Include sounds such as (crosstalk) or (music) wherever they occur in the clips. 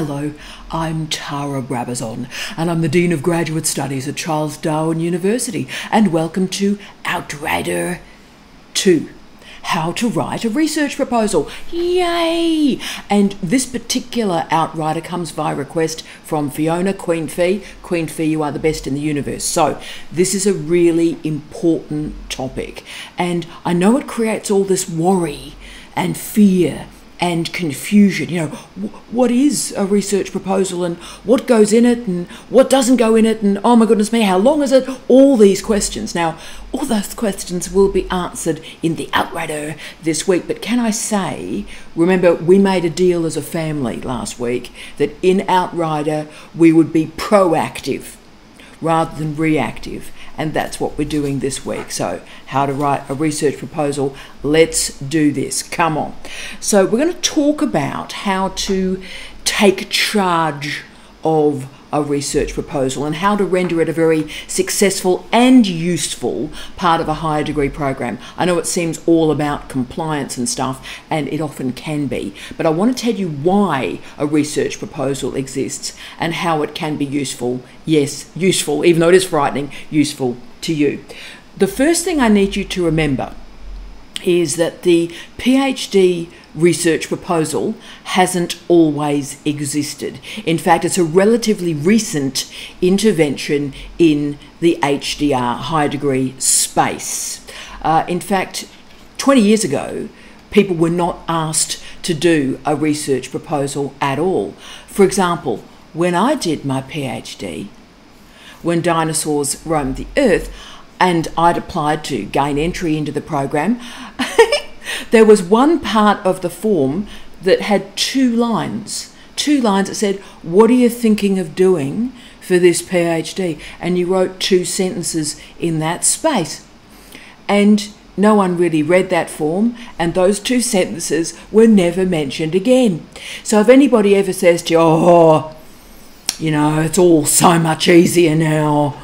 Hello, I'm Tara Brabazon, and I'm the Dean of Graduate Studies at Charles Darwin University, and welcome to Outrider 2 How to Write a Research Proposal. Yay! And this particular Outrider comes via request from Fiona Queen Fee. Queen Fee, you are the best in the universe. So, this is a really important topic, and I know it creates all this worry and fear and confusion. You know, what is a research proposal and what goes in it and what doesn't go in it and oh my goodness me, how long is it? All these questions. Now, all those questions will be answered in the Outrider this week. But can I say, remember, we made a deal as a family last week that in Outrider we would be proactive rather than reactive and that's what we're doing this week. So, how to write a research proposal. Let's do this. Come on. So, we're going to talk about how to take charge of a research proposal and how to render it a very successful and useful part of a higher degree program. I know it seems all about compliance and stuff, and it often can be, but I want to tell you why a research proposal exists and how it can be useful. Yes, useful, even though it is frightening, useful to you. The first thing I need you to remember is that the PhD research proposal hasn't always existed. In fact, it's a relatively recent intervention in the HDR, high degree space. Uh, in fact, 20 years ago, people were not asked to do a research proposal at all. For example, when I did my PhD, when dinosaurs roamed the earth, and I'd applied to gain entry into the program, (laughs) there was one part of the form that had two lines. Two lines that said, What are you thinking of doing for this PhD? And you wrote two sentences in that space. And no one really read that form, and those two sentences were never mentioned again. So if anybody ever says to you, Oh, you know, it's all so much easier now,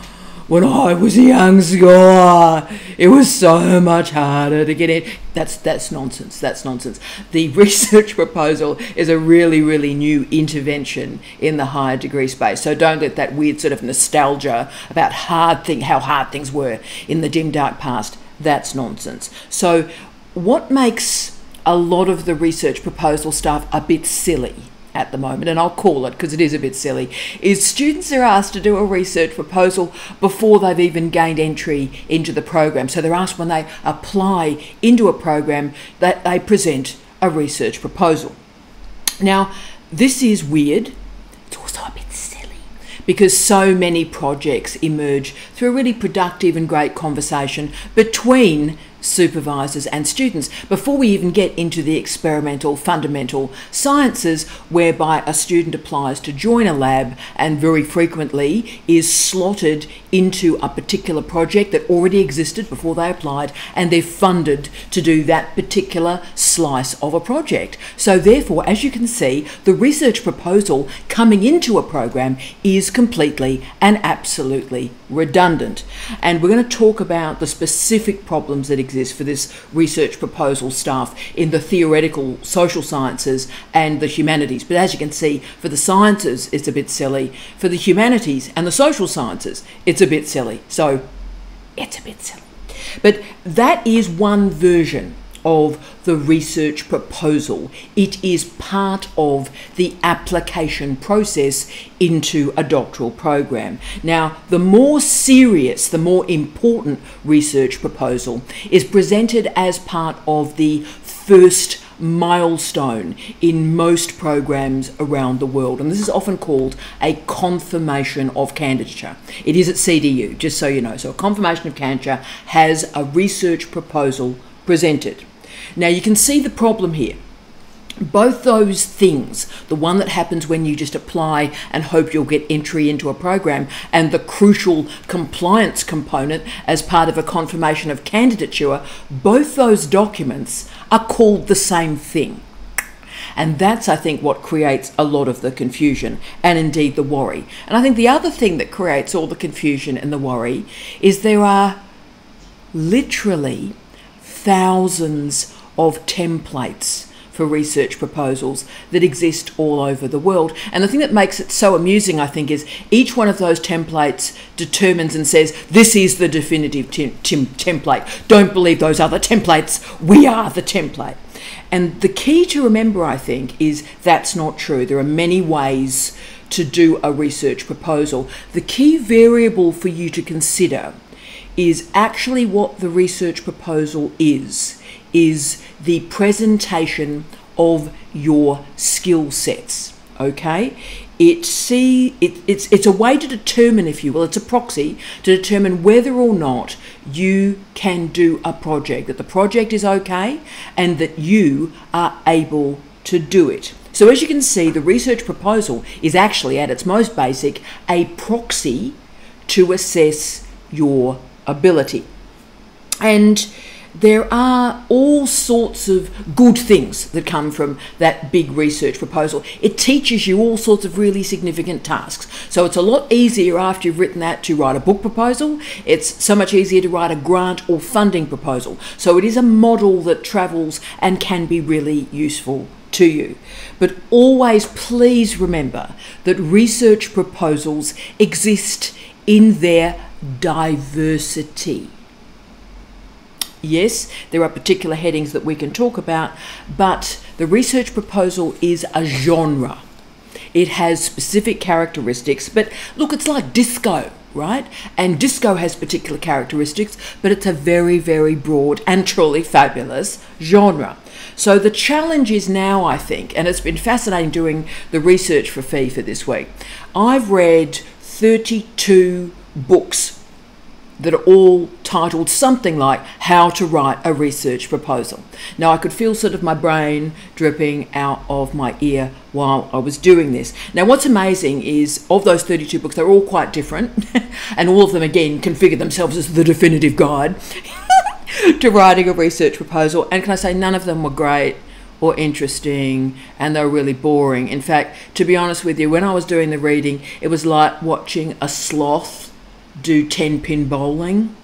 when I was a young scholar, it was so much harder to get in. That's that's nonsense. That's nonsense. The (laughs) research proposal is a really, really new intervention in the higher degree space. So don't let that weird sort of nostalgia about hard thing, how hard things were in the dim dark past. That's nonsense. So what makes a lot of the research proposal stuff a bit silly at the moment, and I'll call it because it is a bit silly, is students are asked to do a research proposal before they've even gained entry into the program. So they're asked when they apply into a program that they present a research proposal. Now, this is weird. It's also a bit silly because so many projects emerge through a really productive and great conversation between supervisors and students before we even get into the experimental fundamental sciences whereby a student applies to join a lab and very frequently is slotted into a particular project that already existed before they applied and they're funded to do that particular slice of a project. So therefore as you can see the research proposal coming into a program is completely and absolutely redundant and we're going to talk about the specific problems that exist exist for this research proposal staff in the theoretical social sciences and the humanities. But as you can see, for the sciences, it's a bit silly. For the humanities and the social sciences, it's a bit silly. So it's a bit silly. But that is one version of the research proposal. It is part of the application process into a doctoral program. Now, the more serious, the more important research proposal is presented as part of the first milestone in most programs around the world. And this is often called a confirmation of candidature. It is at CDU, just so you know. So, a confirmation of candidature has a research proposal presented. Now you can see the problem here. Both those things, the one that happens when you just apply and hope you'll get entry into a program, and the crucial compliance component as part of a confirmation of candidature, both those documents are called the same thing. And that's, I think, what creates a lot of the confusion and indeed the worry. And I think the other thing that creates all the confusion and the worry is there are literally thousands of templates for research proposals that exist all over the world. And the thing that makes it so amusing, I think, is each one of those templates determines and says, this is the definitive tem- tem- template. Don't believe those other templates. We are the template. And the key to remember, I think, is that's not true. There are many ways to do a research proposal. The key variable for you to consider is actually what the research proposal is is the presentation of your skill sets okay it see it, it's it's a way to determine if you will it's a proxy to determine whether or not you can do a project that the project is okay and that you are able to do it so as you can see the research proposal is actually at its most basic a proxy to assess your ability. And there are all sorts of good things that come from that big research proposal. It teaches you all sorts of really significant tasks. So it's a lot easier after you've written that to write a book proposal. It's so much easier to write a grant or funding proposal. So it is a model that travels and can be really useful to you. But always please remember that research proposals exist in their diversity. Yes, there are particular headings that we can talk about, but the research proposal is a genre. It has specific characteristics, but look, it's like disco, right? And disco has particular characteristics, but it's a very, very broad and truly fabulous genre. So the challenge is now, I think, and it's been fascinating doing the research for FEE for this week. I've read 32 books that are all titled something like How to Write a Research Proposal. Now, I could feel sort of my brain dripping out of my ear while I was doing this. Now, what's amazing is of those 32 books, they're all quite different, (laughs) and all of them, again, configure themselves as the definitive guide (laughs) to writing a research proposal. And can I say, none of them were great or interesting and they were really boring. In fact, to be honest with you, when I was doing the reading, it was like watching a sloth do 10 pin bowling.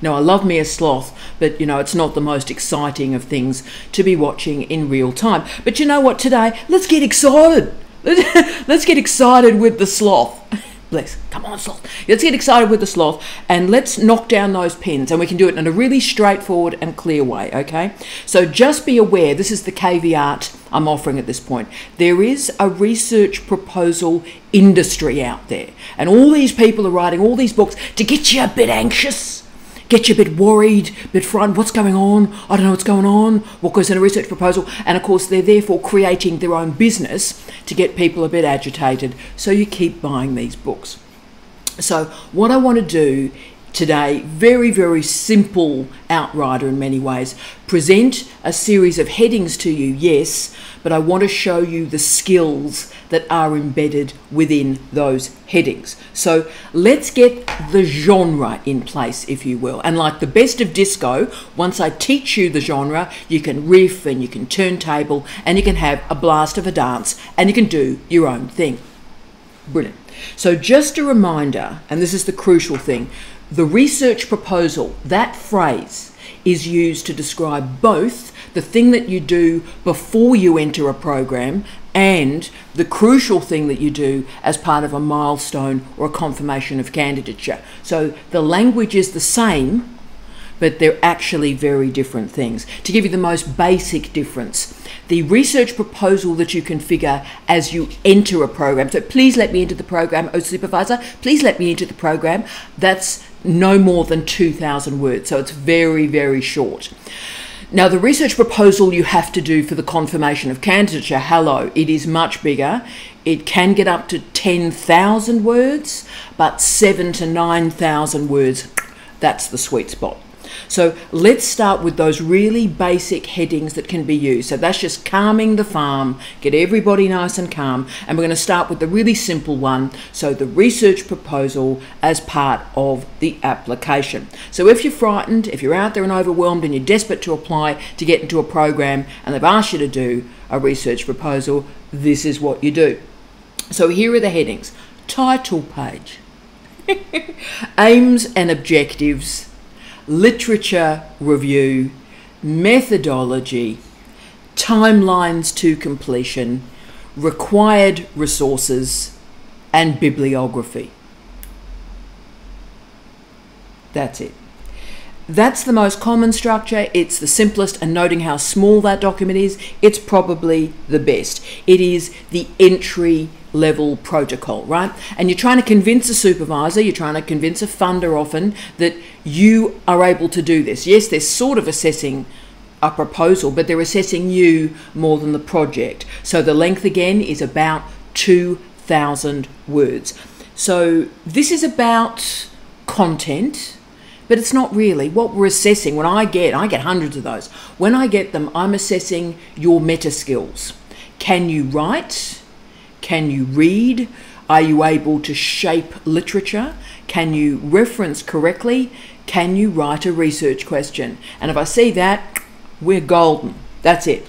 Now, I love me a sloth, but you know, it's not the most exciting of things to be watching in real time. But you know what, today, let's get excited. (laughs) Let's get excited with the sloth. (laughs) Bless. Come on, sloth. Let's get excited with the sloth and let's knock down those pins. And we can do it in a really straightforward and clear way, okay? So just be aware this is the caveat I'm offering at this point. There is a research proposal industry out there. And all these people are writing all these books to get you a bit anxious get you a bit worried, a bit frightened. What's going on? I don't know what's going on. What goes in a research proposal? And of course, they're therefore creating their own business to get people a bit agitated. So you keep buying these books. So, what I want to do today, very, very simple outrider in many ways. Present a series of headings to you, yes, but I want to show you the skills that are embedded within those headings. So let's get the genre in place, if you will. And like the best of disco, once I teach you the genre, you can riff and you can turntable and you can have a blast of a dance and you can do your own thing. Brilliant. So, just a reminder, and this is the crucial thing the research proposal, that phrase, is used to describe both the thing that you do before you enter a program and the crucial thing that you do as part of a milestone or a confirmation of candidature. So the language is the same, but they're actually very different things. To give you the most basic difference, the research proposal that you configure as you enter a program. So please let me into the program, oh supervisor, please let me into the program. That's no more than 2,000 words, so it's very, very short. Now, the research proposal you have to do for the confirmation of candidature, hello, it is much bigger. It can get up to 10,000 words, but 7 to 9,000 words, that's the sweet spot. So let's start with those really basic headings that can be used. So that's just calming the farm, get everybody nice and calm. And we're going to start with the really simple one. So the research proposal as part of the application. So if you're frightened, if you're out there and overwhelmed and you're desperate to apply to get into a program and they've asked you to do a research proposal, this is what you do. So here are the headings. Title page. (laughs) Aims and objectives literature review, methodology, timelines to completion, required resources, and bibliography. That's it. That's the most common structure. It's the simplest, and noting how small that document is, it's probably the best. It is the entry level protocol, right? And you're trying to convince a supervisor, you're trying to convince a funder often that you are able to do this. Yes, they're sort of assessing a proposal, but they're assessing you more than the project. So the length again is about 2,000 words. So this is about content but it's not really what we're assessing when i get i get hundreds of those when i get them i'm assessing your meta skills can you write can you read? Are you able to shape literature? Can you reference correctly? Can you write a research question? And if i see that we're golden. That's it.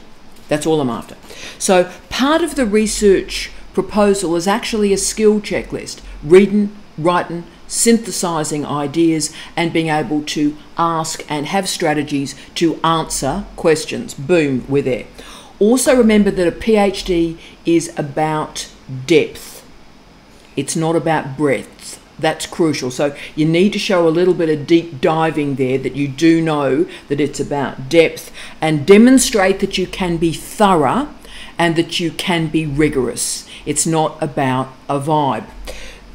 That's all i'm after. So part of the research proposal is actually a skill checklist. Reading writing synthesizing ideas and being able to ask and have strategies to answer questions. Boom, we're there. Also, remember that a PhD is about depth, it's not about breadth. That's crucial. So, you need to show a little bit of deep diving there that you do know that it's about depth and demonstrate that you can be thorough and that you can be rigorous. It's not about a vibe.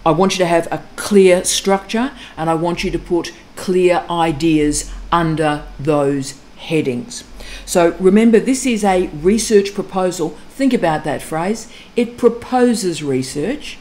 I want you to have a clear structure and I want you to put clear ideas under those headings. So remember, this is a research proposal. Think about that phrase. It proposes research.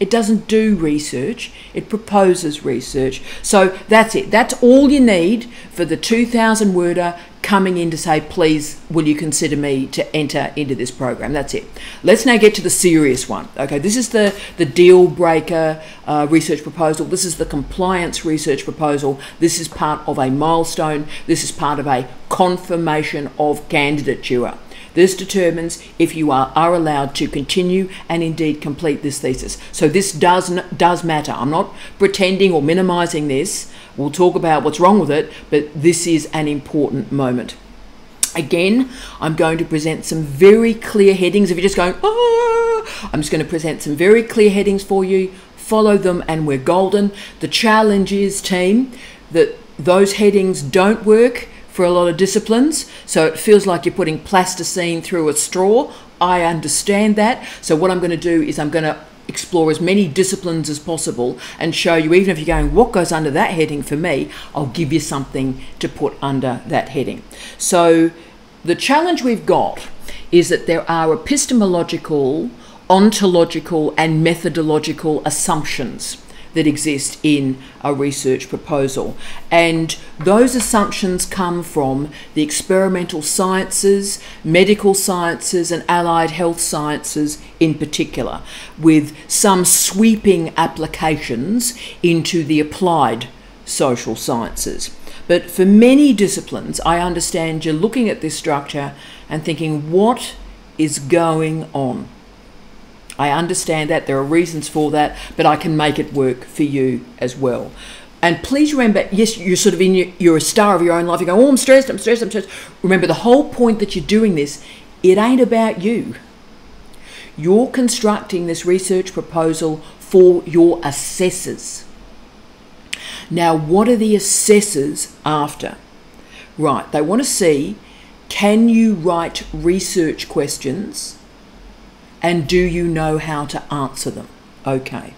It doesn't do research, it proposes research. So that's it. That's all you need for the 2000 worder coming in to say, please, will you consider me to enter into this program? That's it. Let's now get to the serious one. Okay, this is the, the deal breaker uh, research proposal. This is the compliance research proposal. This is part of a milestone. This is part of a confirmation of candidature. This determines if you are, are allowed to continue and indeed complete this thesis. So this does, does matter. I'm not pretending or minimizing this. We'll talk about what's wrong with it, but this is an important moment. Again, I'm going to present some very clear headings. If you're just going, ah, I'm just going to present some very clear headings for you. Follow them and we're golden. The challenge is, team, that those headings don't work for a lot of disciplines. So it feels like you're putting plasticine through a straw. I understand that. So what I'm going to do is I'm going to explore as many disciplines as possible and show you, even if you're going, what goes under that heading for me, I'll give you something to put under that heading. So the challenge we've got is that there are epistemological, ontological, and methodological assumptions that exist in a research proposal. And those assumptions come from the experimental sciences, medical sciences, and allied health sciences in particular, with some sweeping applications into the applied social sciences. But for many disciplines, I understand you're looking at this structure and thinking, what is going on? I understand that, there are reasons for that, but I can make it work for you as well. And please remember, yes, you're sort of in your, you're a star of your own life. You go, oh, I'm stressed, I'm stressed, I'm stressed. Remember, the whole point that you're doing this, it ain't about you. You're constructing this research proposal for your assessors. Now, what are the assessors after? Right, they want to see can you write research questions and do you know how to answer them? Okay.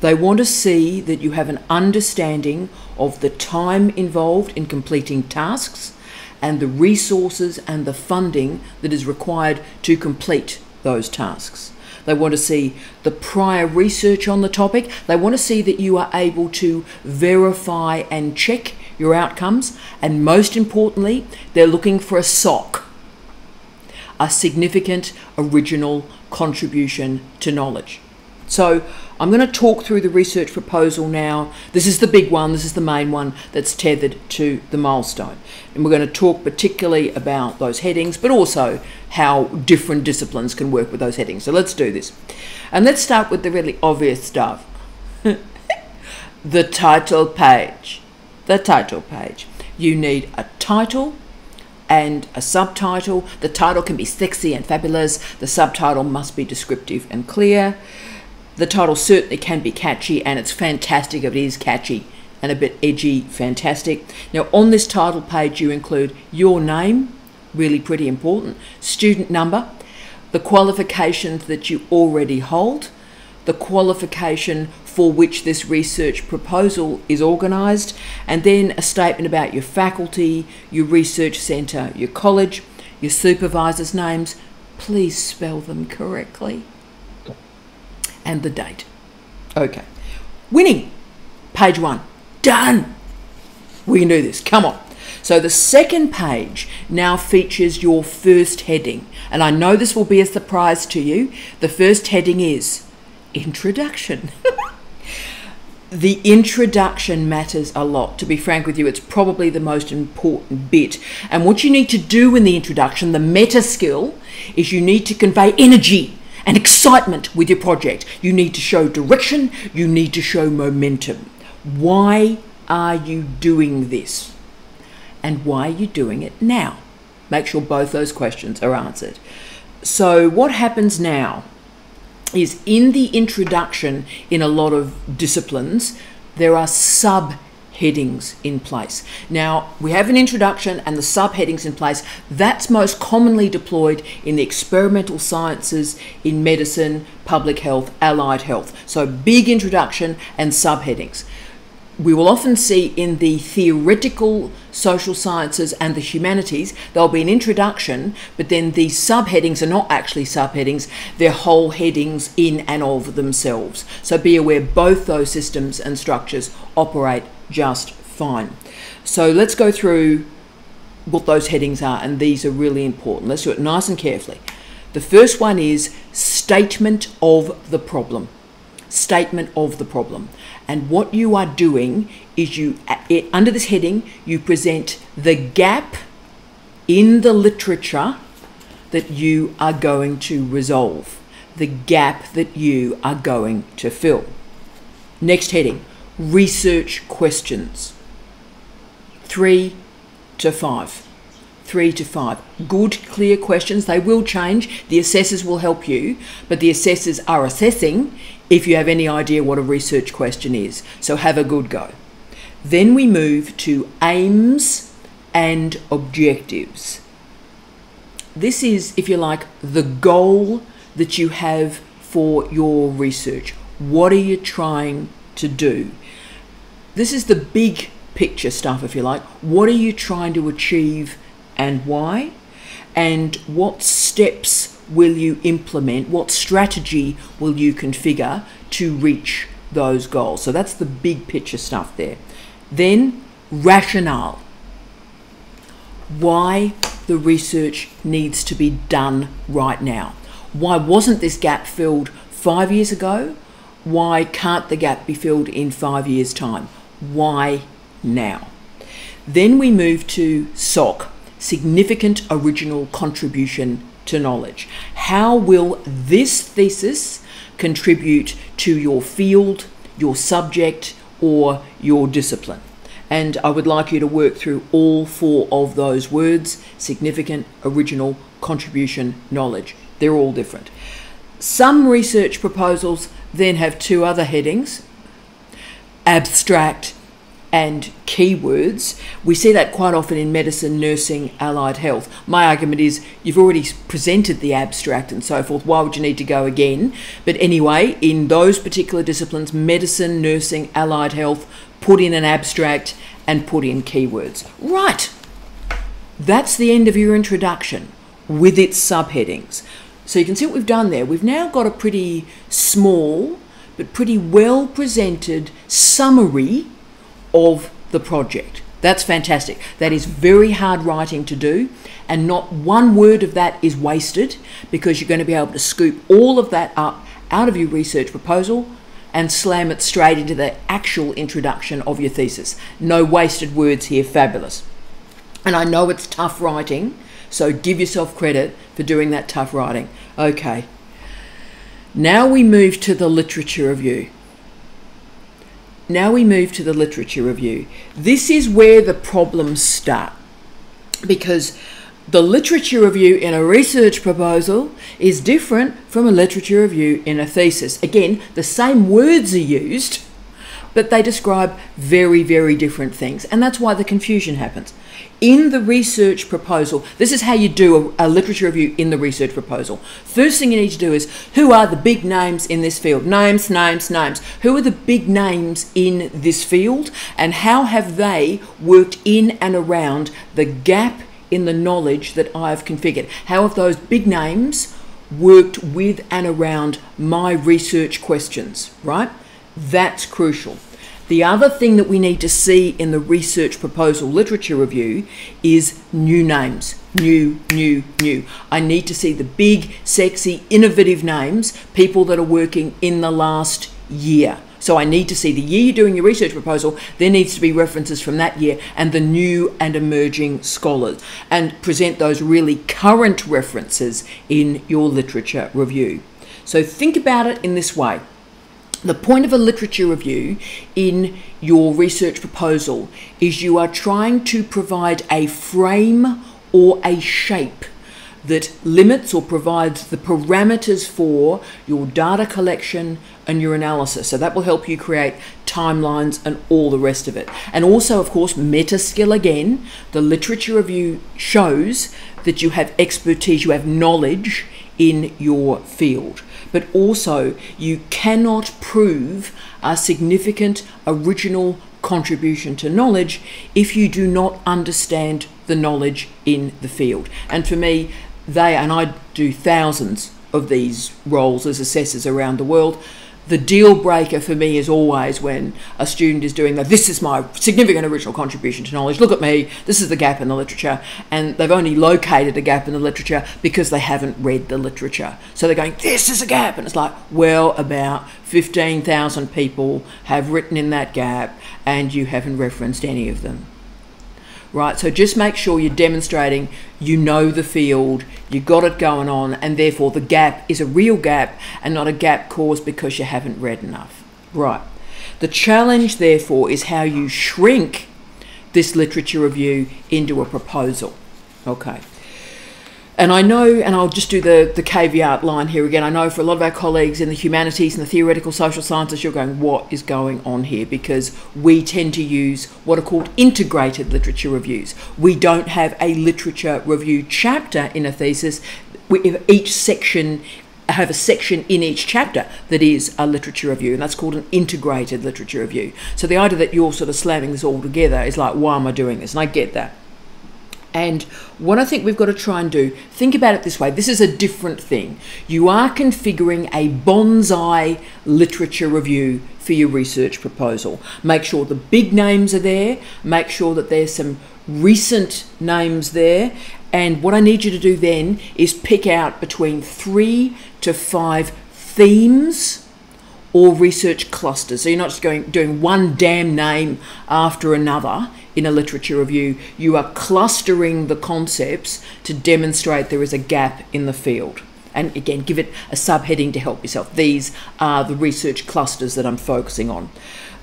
They want to see that you have an understanding of the time involved in completing tasks and the resources and the funding that is required to complete those tasks. They want to see the prior research on the topic. They want to see that you are able to verify and check your outcomes. And most importantly, they're looking for a SOC, a significant original contribution to knowledge. So I'm going to talk through the research proposal now. This is the big one, this is the main one that's tethered to the milestone. And we're going to talk particularly about those headings, but also how different disciplines can work with those headings. So let's do this. And let's start with the really obvious stuff. (laughs) the title page. The title page. You need a title, and a subtitle. The title can be sexy and fabulous. The subtitle must be descriptive and clear. The title certainly can be catchy, and it's fantastic if it is catchy and a bit edgy, fantastic. Now, on this title page, you include your name, really pretty important, student number, the qualifications that you already hold, the qualification for which this research proposal is organised, and then a statement about your faculty, your research centre, your college, your supervisors' names. Please spell them correctly. And the date. Okay. Winning. Page one. Done. We can do this. Come on. So the second page now features your first heading. And I know this will be a surprise to you. The first heading is Introduction. (laughs) the introduction matters a lot. To be frank with you, it's probably the most important bit. And what you need to do in the introduction, the meta skill, is you need to convey energy and excitement with your project. You need to show direction, you need to show momentum. Why are you doing this? And why are you doing it now? Make sure both those questions are answered. So, what happens now? Is in the introduction in a lot of disciplines, there are subheadings in place. Now, we have an introduction and the subheadings in place. That's most commonly deployed in the experimental sciences, in medicine, public health, allied health. So, big introduction and subheadings we will often see in the theoretical social sciences and the humanities, there'll be an introduction, but then the subheadings are not actually subheadings, they're whole headings in and of themselves. So be aware both those systems and structures operate just fine. So let's go through what those headings are, and these are really important. Let's do it nice and carefully. The first one is statement of the problem. Statement of the problem. And what you are doing is you, under this heading, you present the gap in the literature that you are going to resolve, the gap that you are going to fill. Next heading research questions. Three to five. Three to five. Good, clear questions. They will change. The assessors will help you, but the assessors are assessing if you have any idea what a research question is. So have a good go. Then we move to aims and objectives. This is, if you like, the goal that you have for your research. What are you trying to do? This is the big picture stuff, if you like. What are you trying to achieve and why? And what steps will you implement? What strategy will you configure to reach those goals? So that's the big picture stuff there. Then, rationale. Why the research needs to be done right now. Why wasn't this gap filled five years ago? Why can't the gap be filled in five years' time? Why now? Then we move to SOC, significant original contribution to knowledge. How will this thesis contribute to your field, your subject, or your discipline? And I would like you to work through all four of those words significant, original, contribution, knowledge. They're all different. Some research proposals then have two other headings abstract and keywords. We see that quite often in medicine, nursing, allied health. My argument is you've already presented the abstract and so forth. Why would you need to go again? But anyway, in those particular disciplines, medicine, nursing, allied health, put in an abstract and put in keywords. Right. That's the end of your introduction with its subheadings. So you can see what we've done there. We've now got a pretty small but pretty well presented summary of the project. That's fantastic. That is very hard writing to do, and not one word of that is wasted because you're going to be able to scoop all of that up out of your research proposal and slam it straight into the actual introduction of your thesis. No wasted words here, fabulous. And I know it's tough writing, so give yourself credit for doing that tough writing. Okay. Now we move to the literature review. Now we move to the literature review. This is where the problems start because The literature review in a research proposal is different from a literature review in a thesis. Again, the same words are used, but they describe very, very different things. And that's why the confusion happens. In the research proposal, this is how you do a, a, literature review in the research proposal. First thing you need to do is who are the big names in this field? Names, names, names. Who are the big names in this field? And how have they worked in and around the gap in the knowledge that I've configured? How have those big names worked with and around my research questions, right? That's crucial. The other thing that we need to see in the research proposal literature review is new names. New, new, new. I need to see the big, sexy, innovative names, people that are working in the last year. So I need to see the year you're doing your research proposal, there needs to be references from that year and the new and emerging scholars and present those really current references in your literature review. So think about it in this way. The point of a literature review in your research proposal is you are trying to provide a frame or a shape that limits or provides the parameters for your data collection and your analysis. So that will help you create timelines and all the rest of it. And also, of course, meta skill again. The literature review shows that you have expertise, you have knowledge in your field but also you cannot prove a significant original contribution to knowledge if you do not understand the knowledge in the field. And for me, they, and I do thousands of these roles as assessors around the world, the deal breaker for me is always when a student is doing that. This is my significant original contribution to knowledge. Look at me. This is the gap in the literature. And they've only located a gap in the literature because they haven't read the literature. So they're going, This is a gap. And it's like, well, about 15,000 people have written in that gap and you haven't referenced any of them right? So just make sure you're demonstrating you know the field, you got it going on, and therefore the gap is a real gap and not a gap caused because you haven't read enough, right? The challenge, therefore, is how you shrink this literature review into a proposal, okay? And I know, and I'll just do the, the caveat line here again. I know for a lot of our colleagues in the humanities and the theoretical social sciences, you're going, what is going on here? Because we tend to use what are called integrated literature reviews. We don't have a literature review chapter in a thesis. We, each section have a section in each chapter that is a literature review, and that's called an integrated literature review. So the idea that you're sort of slamming this all together is like, why am I doing this? And I get that. And what I think we've got to try and do, think about it this way this is a different thing. You are configuring a bonsai literature review for your research proposal. Make sure the big names are there, make sure that there's some recent names there. And what I need you to do then is pick out between three to five themes or research clusters. So you're not just going doing one damn name after another in a literature review, you are clustering the concepts to demonstrate there is a gap in the field. And again, give it a subheading to help yourself. These are the research clusters that I'm focusing on.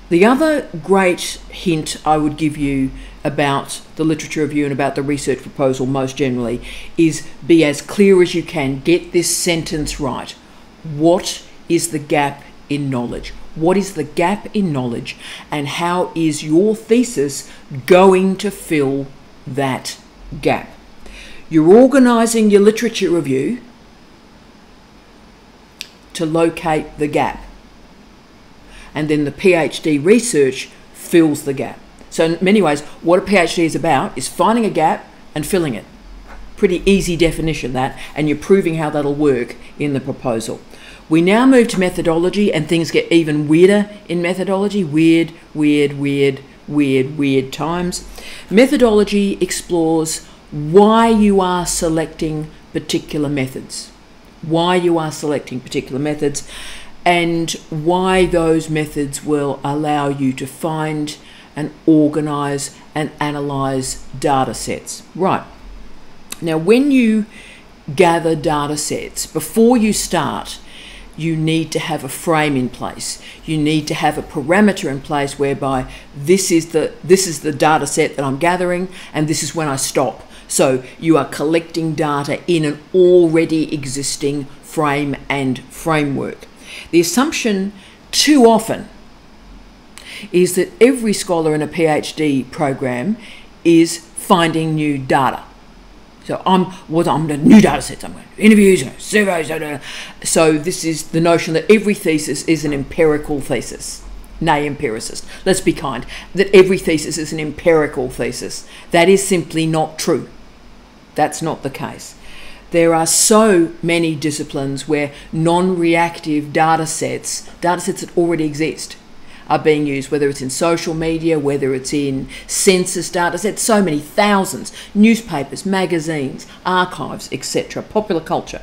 The other great hint I would give you about the literature review and about the research proposal most generally is be as clear as you can. Get this sentence right. What is the gap in knowledge? What is the gap in knowledge? And how is your thesis going to fill that gap? You're organising your literature review to locate the gap. And then the PhD research fills the gap. So, in many ways, what a PhD is about is finding a gap and filling it. Pretty easy definition, that, and you're proving how that'll work in the proposal. We now move to methodology, and things get even weirder in methodology. Weird, weird, weird, weird, weird times. Methodology explores why you are selecting particular methods, why you are selecting particular methods, and why those methods will allow you to find and organize and analyze data sets. Right. Now, when you gather data sets, before you start, you need to have a frame in place. You need to have a parameter in place whereby this is the this is the data set that I'm gathering and this is when I stop. So you are collecting data in an already existing frame and framework. The assumption too often is that every scholar in a PhD program is finding new data. So I'm what I'm the new data sets, I'm going to interviews, surveys, blah, blah. so this is the notion that every thesis is an empirical thesis. Nay, empiricist. Let's be kind. That every thesis is an empirical thesis. That is simply not true. That's not the case. There are so many disciplines where non reactive data sets, data sets that already exist, are being used, whether it's in social media, whether it's in census data sets, so many thousands, newspapers, magazines, archives, etc., popular culture.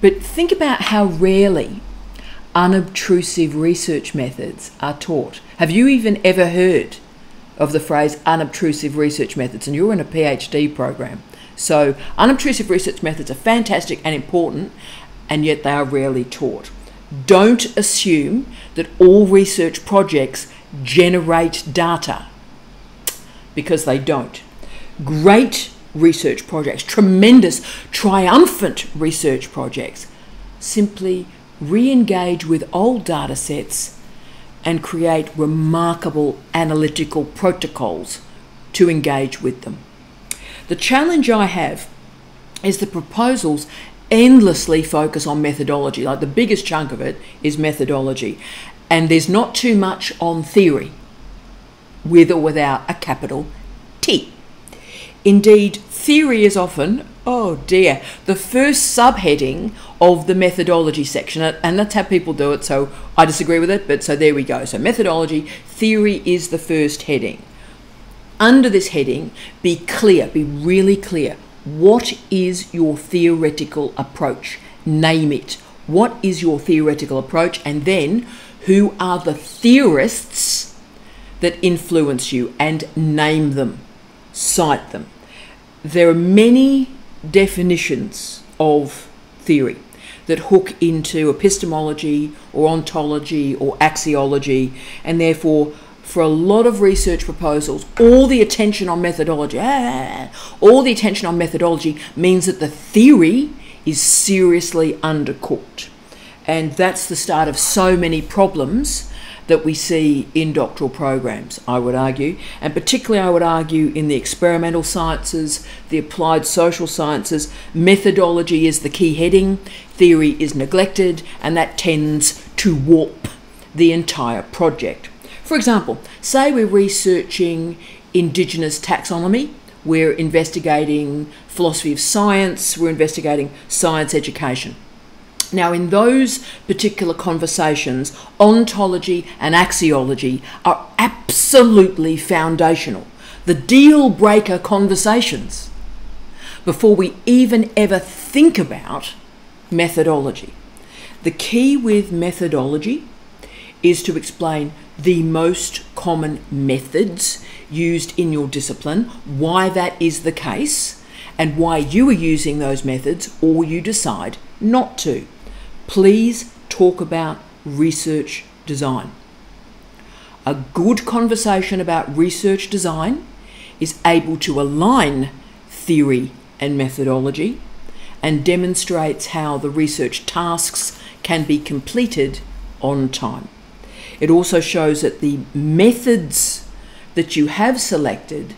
But think about how rarely unobtrusive research methods are taught. Have you even ever heard of the phrase unobtrusive research methods? And you're in a PhD program. So, unobtrusive research methods are fantastic and important, and yet they are rarely taught. Don't assume that all research projects generate data because they don't. Great research projects, tremendous, triumphant research projects, simply re engage with old data sets and create remarkable analytical protocols to engage with them. The challenge I have is the proposals endlessly focus on methodology. Like the biggest chunk of it is methodology. And there's not too much on theory, with or without a capital T. Indeed, theory is often, oh dear, the first subheading of the methodology section. And that's how people do it. So I disagree with it, but so there we go. So methodology, theory is the first heading. Under this heading, be clear, be really clear what is your theoretical approach? Name it. What is your theoretical approach? And then, who are the theorists that influence you? And name them, cite them. There are many definitions of theory that hook into epistemology or ontology or axiology, and therefore for a lot of research proposals, all the attention on methodology, ah, all the attention on methodology means that the theory is seriously undercooked. And that's the start of so many problems that we see in doctoral programs, I would argue. And particularly, I would argue in the experimental sciences, the applied social sciences, methodology is the key heading, theory is neglected, and that tends to warp the entire project. For example, say we're researching Indigenous taxonomy, we're investigating philosophy of science, we're investigating science education. Now, in those particular conversations, ontology and axiology are absolutely foundational, the deal breaker conversations, before we even ever think about methodology. The key with methodology is to explain the most common methods used in your discipline, why that is the case, and why you are using those methods or you decide not to. Please talk about research design. A good conversation about research design is able to align theory and methodology and demonstrates how the research tasks can be completed on time. It also shows that the methods that you have selected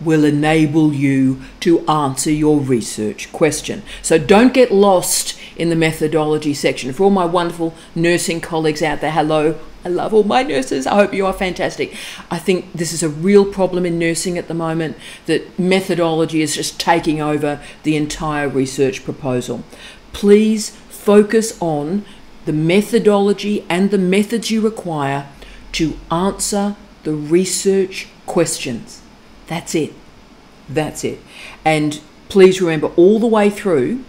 will enable you to answer your research question. So don't get lost in the methodology section. For all my wonderful nursing colleagues out there, hello. I love all my nurses. I hope you are fantastic. I think this is a real problem in nursing at the moment that methodology is just taking over the entire research proposal. Please focus on the methodology and the methods you require to answer the research questions. That's it. That's it. And please remember all the way through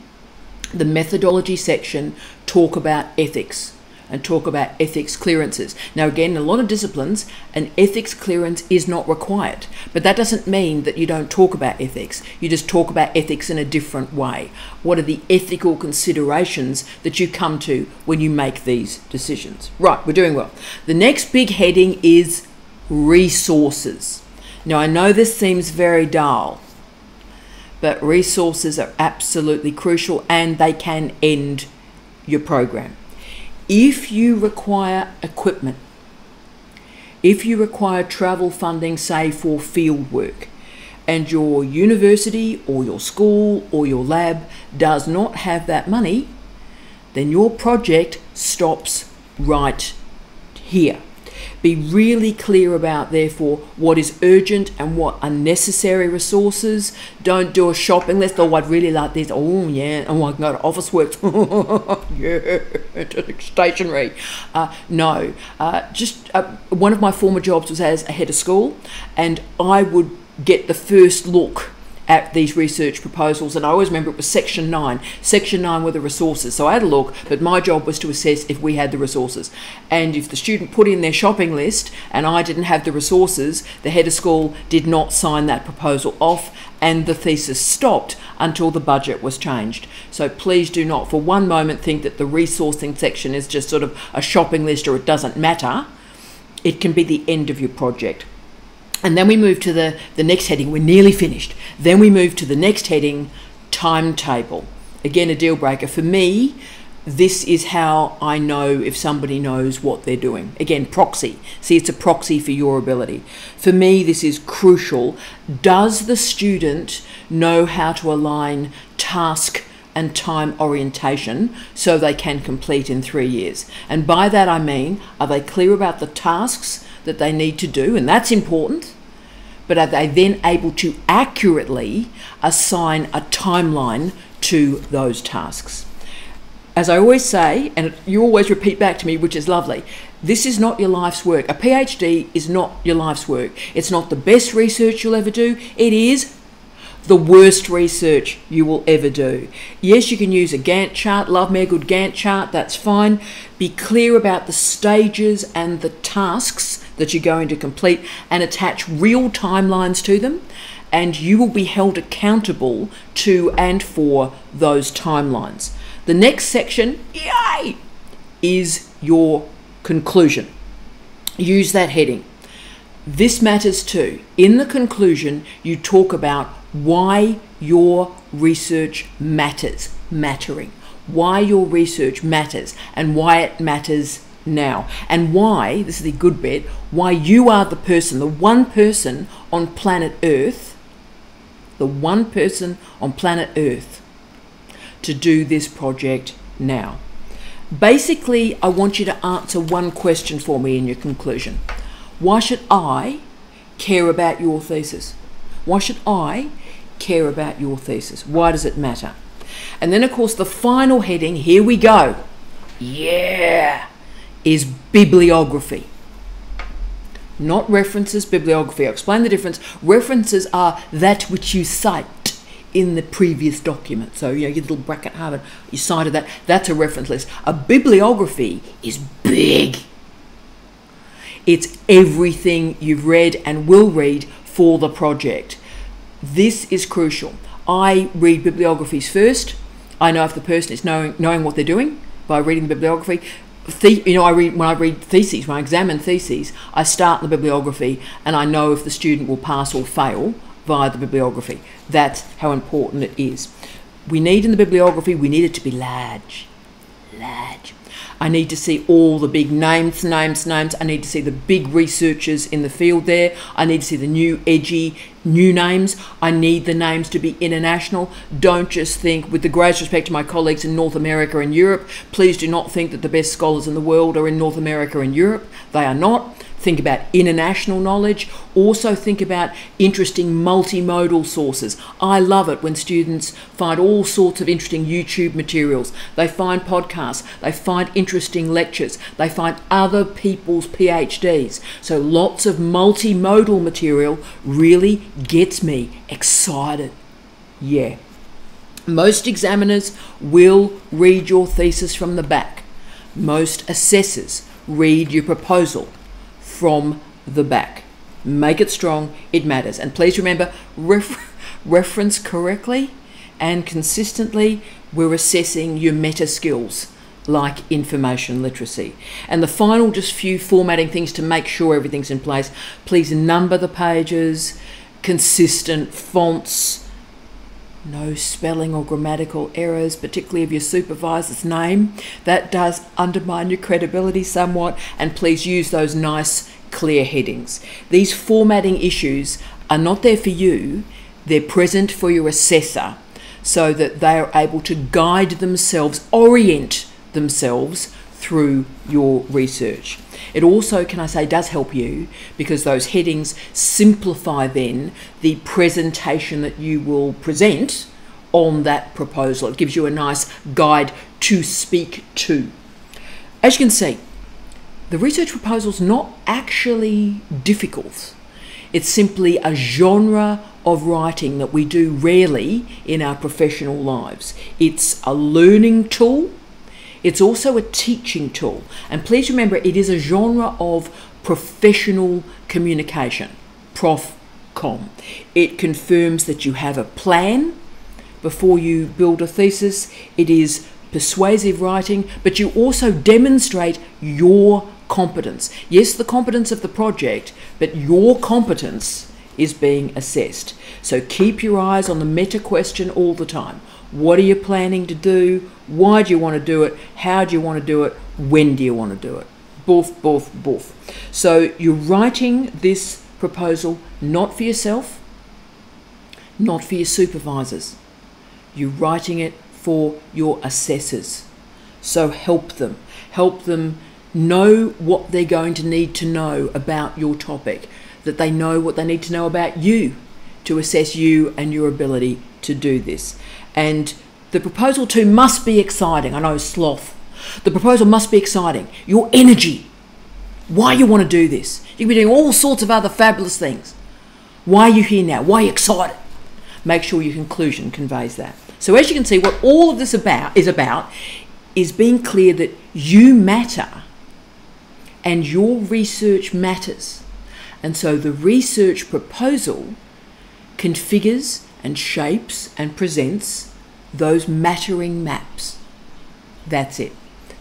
the methodology section talk about ethics and talk about ethics clearances. Now, again, in a lot of disciplines, an ethics clearance is not required, but that doesn't mean that you don't talk about ethics. You just talk about ethics in a different way. What are the ethical considerations that you come to when you make these decisions? Right, we're doing well. The next big heading is resources. Now, I know this seems very dull, but resources are absolutely crucial and they can end your program. If you require equipment, if you require travel funding, say for field work, and your university or your school or your lab does not have that money, then your project stops right here. Be really clear about, therefore, what is urgent and what are necessary resources. Don't do a shopping list. Oh, I'd really like this. Oh, yeah. Oh, I can go to Officeworks. (laughs) yeah, (laughs) stationery. Uh, no. Uh, just uh, one of my former jobs was as a head of school, and I would get the first look at these research proposals, and I always remember it was section nine. Section nine were the resources. So I had a look, but my job was to assess if we had the resources. And if the student put in their shopping list and I didn't have the resources, the head of school did not sign that proposal off, and the thesis stopped until the budget was changed. So please do not for one moment think that the resourcing section is just sort of a shopping list or it doesn't matter. It can be the end of your project. And then we move to the, the next heading. We're nearly finished. Then we move to the next heading, timetable. Again, a deal breaker. For me, this is how I know if somebody knows what they're doing. Again, proxy. See, it's a proxy for your ability. For me, this is crucial. Does the student know how to align task and time orientation so they can complete in three years? And by that I mean, are they clear about the tasks that they need to do? And that's important but are they then able to accurately assign a timeline to those tasks? As I always say, and you always repeat back to me, which is lovely, this is not your life's work. A PhD is not your life's work. It's not the best research you'll ever do. It is the worst research you will ever do. Yes, you can use a Gantt chart. Love me a good Gantt chart. That's fine. Be clear about the stages and the tasks that you're going to complete and attach real timelines to them. And you will be held accountable to and for those timelines. The next section, yay, is your conclusion. Use that heading. This matters too. In the conclusion, you talk about why your research matters, mattering, why your research matters, and why it matters now. And why, this is the good bit, why you are the person, the one person on planet Earth, the one person on planet Earth to do this project now. Basically, I want you to answer one question for me in your conclusion. Why should I care about your thesis? Why should I care about your thesis? Why does it matter? And then, of course, the final heading here we go. Yeah! Is bibliography. Not references, bibliography. I'll explain the difference. References are that which you cite in the previous document. So, you know, your little bracket Harvard, you cited that. That's a reference list. A bibliography is big. It's everything you've read and will read for the project. This is crucial. I read bibliographies first. I know if the person is knowing, knowing what they're doing by reading the bibliography the, you know, I read when I read theses, when I examine theses, I start the bibliography and I know if the student will pass or fail via the bibliography. That's how important it is. We need in the bibliography, we need it to be large, large. I need to see all the big names, names, names. I need to see the big researchers in the field there. I need to see the new, edgy, new names. I need the names to be international. Don't just think, with the greatest respect to my colleagues in North America and Europe, please do not think that the best scholars in the world are in North America and Europe. They are not think about international knowledge, also think about interesting multimodal sources. I love it when students find all sorts of interesting YouTube materials. They find podcasts, they find interesting lectures, they find other people's PhDs. So lots of multimodal material really gets me excited. Yeah. Most examiners will read your thesis from the back. Most assessors read your proposal from the back. Make it strong, it matters. And please remember, ref- (laughs) reference correctly and consistently, we're assessing your meta skills like information literacy. And the final just few formatting things to make sure everything's in place. Please number the pages, consistent fonts, No spelling or grammatical errors, particularly of your supervisor's name. That does undermine your credibility somewhat, and please use those nice, clear headings. These formatting issues are not there for you, they're present for your assessor so that they are able to guide themselves, orient themselves through your research. It also, can I say, does help you because those headings simplify then the presentation that you will present on that proposal. It gives you a nice guide to speak to. As you can see, the research proposal is not actually difficult. It's simply a genre of writing that we do rarely in our professional lives. It's a learning tool it's also a teaching tool. And please remember, it is a genre of professional communication, prof com. It confirms that you have a plan before you build a thesis. It is persuasive writing, but you also demonstrate your competence. Yes, the competence of the project, but your competence is being assessed. So keep your eyes on the meta question all the time. What are you planning to do? Why do you want to do it? How do you want to do it? When do you want to do it? Both, both, both. So you're writing this proposal not for yourself, not for your supervisors. You're writing it for your assessors. So help them. Help them know what they're going to need to know about your topic, that they know what they need to know about you to assess you and your ability to do this. And the proposal too must be exciting. I know sloth. The proposal must be exciting. Your energy. Why you want to do this. You can be doing all sorts of other fabulous things. Why are you here now? Why are you excited? Make sure your conclusion conveys that. So as you can see, what all of this about is about is being clear that you matter and your research matters. And so the research proposal configures and shapes and presents those mattering maps. That's it.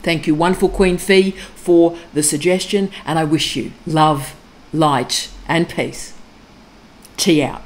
Thank you, wonderful Queen Fee, for the suggestion, and I wish you love, light, and peace. Tea out.